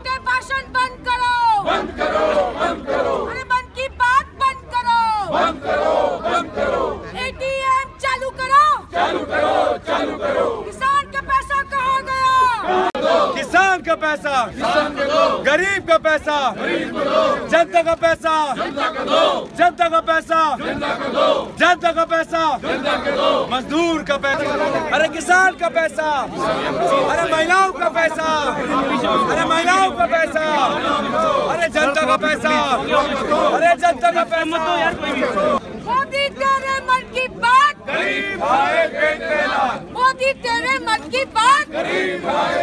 भाषण बंद करो। बंद करो बंद करो। अरे मन की बात बंद करो। बंद करो बंद करो। एटीएम चालू करो। चालू करो चालू करो। किसान का पैसा कहाँ गया? किसान का पैसा। गरीब का पैसा। जनता का पैसा। जनता का पैसा। जनता का पैसा। मजदूर का पैसा। अरे किसान का पैसा। अरे महिलाओं का पैसा। अरे महिलाओं का पैसा। अरे जनता का पैसा। अरे जनता का पैसा। मोदी तेरे मन की बात। मोदी तेरे मन की बात।